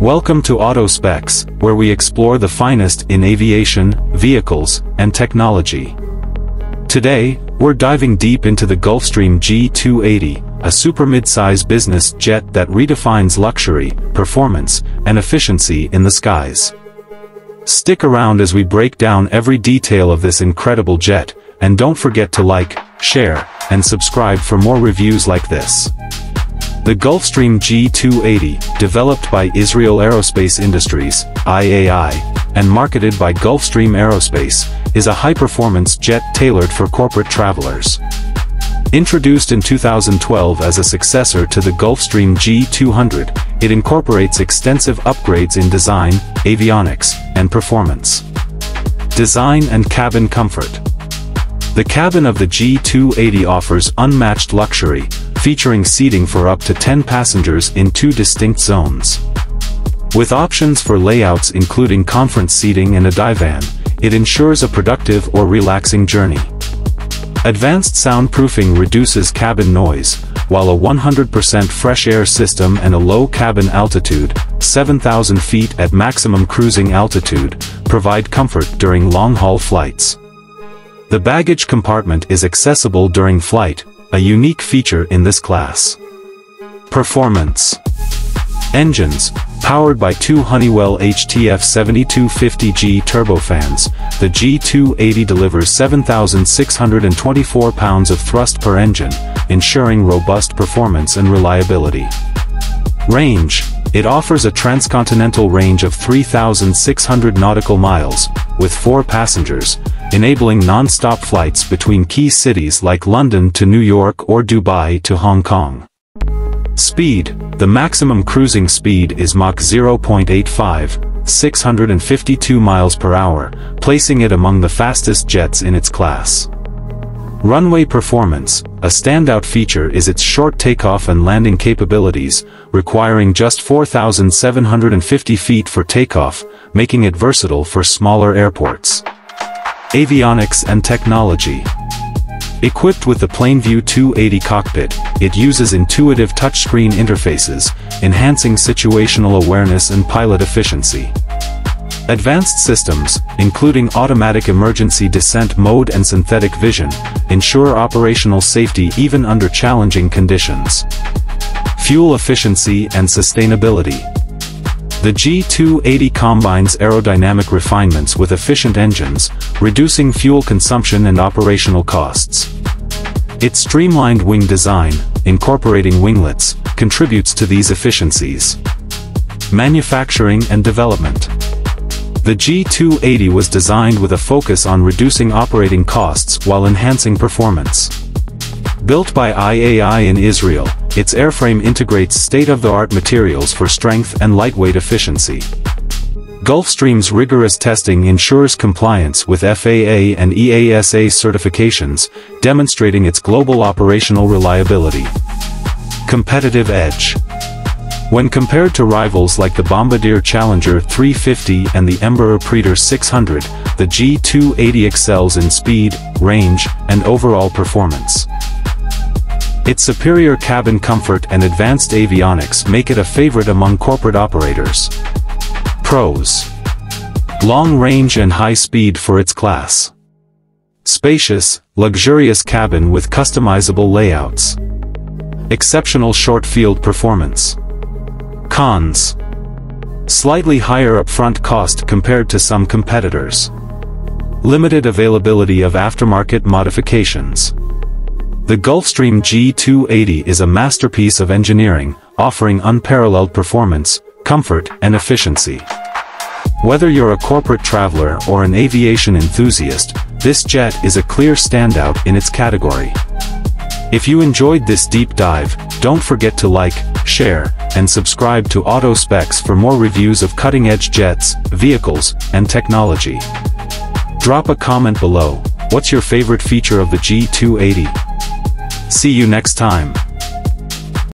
Welcome to Auto Specs, where we explore the finest in aviation, vehicles, and technology. Today, we're diving deep into the Gulfstream G280, a super mid-size business jet that redefines luxury, performance, and efficiency in the skies. Stick around as we break down every detail of this incredible jet, and don't forget to like, share, and subscribe for more reviews like this. The Gulfstream G280, developed by Israel Aerospace Industries, IAI, and marketed by Gulfstream Aerospace, is a high-performance jet tailored for corporate travelers. Introduced in 2012 as a successor to the Gulfstream G200, it incorporates extensive upgrades in design, avionics, and performance. Design and cabin comfort. The cabin of the G280 offers unmatched luxury, featuring seating for up to 10 passengers in two distinct zones. With options for layouts including conference seating and a divan, it ensures a productive or relaxing journey. Advanced soundproofing reduces cabin noise, while a 100% fresh air system and a low cabin altitude, 7,000 feet at maximum cruising altitude, provide comfort during long-haul flights. The baggage compartment is accessible during flight, a unique feature in this class. Performance Engines, powered by two Honeywell HTF 7250G turbofans, the G280 delivers 7,624 pounds of thrust per engine, ensuring robust performance and reliability. Range, it offers a transcontinental range of 3,600 nautical miles, with four passengers, enabling non-stop flights between key cities like London to New York or Dubai to Hong Kong. Speed, the maximum cruising speed is Mach 0.85, 652 miles per hour, placing it among the fastest jets in its class. Runway performance, a standout feature is its short takeoff and landing capabilities, requiring just 4,750 feet for takeoff, making it versatile for smaller airports. Avionics and Technology Equipped with the PlaneView 280 cockpit, it uses intuitive touchscreen interfaces, enhancing situational awareness and pilot efficiency. Advanced systems, including automatic emergency descent mode and synthetic vision, ensure operational safety even under challenging conditions. Fuel efficiency and sustainability. The G280 combines aerodynamic refinements with efficient engines, reducing fuel consumption and operational costs. Its streamlined wing design, incorporating winglets, contributes to these efficiencies. Manufacturing and development. The G280 was designed with a focus on reducing operating costs while enhancing performance. Built by IAI in Israel, its airframe integrates state-of-the-art materials for strength and lightweight efficiency. Gulfstream's rigorous testing ensures compliance with FAA and EASA certifications, demonstrating its global operational reliability. Competitive Edge When compared to rivals like the Bombardier Challenger 350 and the Embraer Praetor 600, the G280 excels in speed, range, and overall performance. Its superior cabin comfort and advanced avionics make it a favorite among corporate operators. Pros. Long range and high speed for its class. Spacious, luxurious cabin with customizable layouts. Exceptional short field performance. Cons. Slightly higher upfront cost compared to some competitors. Limited availability of aftermarket modifications. The Gulfstream G280 is a masterpiece of engineering, offering unparalleled performance, comfort, and efficiency. Whether you're a corporate traveler or an aviation enthusiast, this jet is a clear standout in its category. If you enjoyed this deep dive, don't forget to like, share, and subscribe to Auto Specs for more reviews of cutting-edge jets, vehicles, and technology. Drop a comment below, what's your favorite feature of the G280? See you next time.